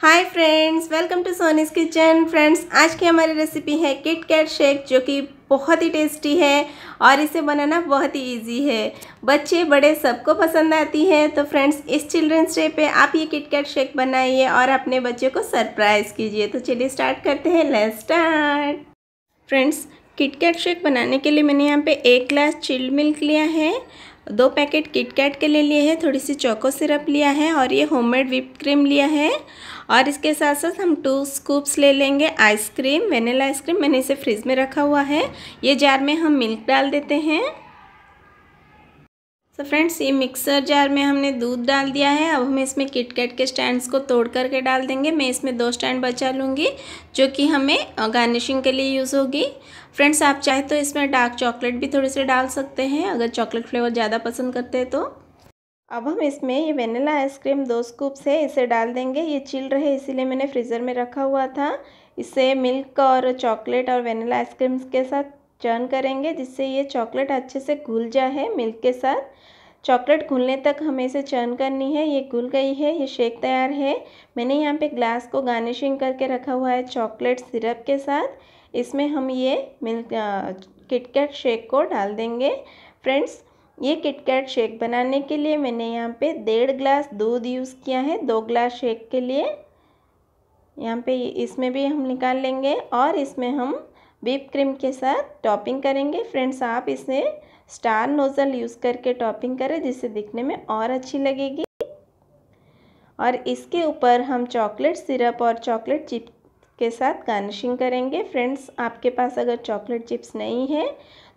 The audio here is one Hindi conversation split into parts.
Hi friends welcome to Soni's kitchen friends आज की हमारी रेसिपी है किट कैट शेक जो कि बहुत ही टेस्टी है और इसे बनाना बहुत ही इजी है। बच्चे, बड़े सबको पसंद आती है तो फ्रेंड्स इस चिल्ड्रंस डे पे आप ये किट कैट शेक बनाइए और अपने बच्चों को सरप्राइज़ कीजिए। तो चलिए स्टार्ट करते हैं let's start friends Kit Kat shake बनाने के लिए मैंने यहाँ पे एक ग्लास चिल्ड मिल्क लिया है दो पैकेट किटकैट के ले लिए हैं, थोड़ी सी चोको सिरप लिया है और ये होममेड विप क्रीम लिया है। और इसके साथ साथ हम टू स्कूप्स ले लेंगे आइसक्रीम वेनिला आइसक्रीम मैंने इसे फ्रिज में रखा हुआ है। ये जार में हम मिल्क डाल देते हैं। तो फ्रेंड्स, ये मिक्सर जार में हमने दूध डाल दिया है। अब हम इसमें किटकैट के स्टैंड्स को तोड़ करके डाल देंगे। मैं इसमें दो स्टैंड बचा लूँगी, जो कि हमें गार्निशिंग के लिए यूज़ होगी। फ्रेंड्स, आप चाहे तो इसमें डार्क चॉकलेट भी थोड़े से डाल सकते हैं, अगर चॉकलेट फ्लेवर ज़्यादा पसंद करते हैं तो। अब हम इसमें ये वेनिला आइसक्रीम दो स्कूप्स है, इसे डाल देंगे। ये चिल रहे, इसीलिए मैंने फ्रीज़र में रखा हुआ था। इसे मिल्क और चॉकलेट और वेनिला आइसक्रीम के साथ चर्न करेंगे, जिससे ये चॉकलेट अच्छे से घुल जाए मिल्क के साथ। चॉकलेट घुलने तक हमें इसे चर्न करनी है। ये घुल गई है, ये शेक तैयार है। मैंने यहाँ पे ग्लास को गार्निशिंग करके रखा हुआ है चॉकलेट सिरप के साथ। इसमें हम ये मिल्क किटकैट शेक को डाल देंगे। फ्रेंड्स, ये किटकैट शेक बनाने के लिए मैंने यहाँ पे डेढ़ ग्लास दूध यूज़ किया है, दो ग्लास शेक के लिए। यहाँ पे इसमें भी हम निकाल लेंगे और इसमें हम बीप क्रीम के साथ टॉपिंग करेंगे। फ्रेंड्स, आप इसे स्टार नोज़ल यूज़ करके टॉपिंग करें, जिससे दिखने में और अच्छी लगेगी। और इसके ऊपर हम चॉकलेट सिरप और चॉकलेट चिप के साथ गार्निशिंग करेंगे। फ्रेंड्स, आपके पास अगर चॉकलेट चिप्स नहीं है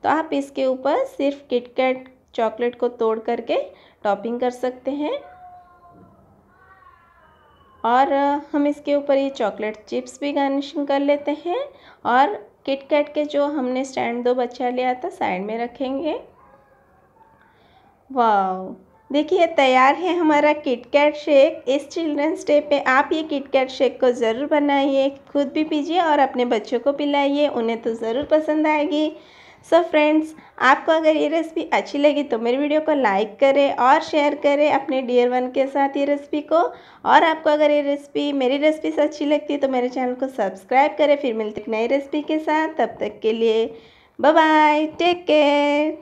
तो आप इसके ऊपर सिर्फ़ किटकैट चॉकलेट को तोड़ करके टॉपिंग कर सकते हैं। और हम इसके ऊपर ये चॉकलेट चिप्स भी गार्निशिंग कर लेते हैं। और किट कैट के जो हमने स्टैंड दो बच्चा लिया था, साइड में रखेंगे। वाओ। देखिए तैयार है हमारा किट कैट शेक। इस चिल्ड्रंस डे पे आप ये किट कैट शेक को ज़रूर बनाइए। खुद भी पीजिए और अपने बच्चों को पिलाइए। उन्हें तो ज़रूर पसंद आएगी। सो so फ्रेंड्स आपको अगर ये रेसिपी अच्छी लगी तो मेरे वीडियो को लाइक करें और शेयर करें अपने डियर वन के साथ ये रेसिपी को। और आपको अगर ये रेसिपी मेरी रेसिपी से अच्छी लगती है तो मेरे चैनल को सब्सक्राइब करें, फिर मिलते नई रेसिपी के साथ। तब तक के लिए बाय बाय टेक केयर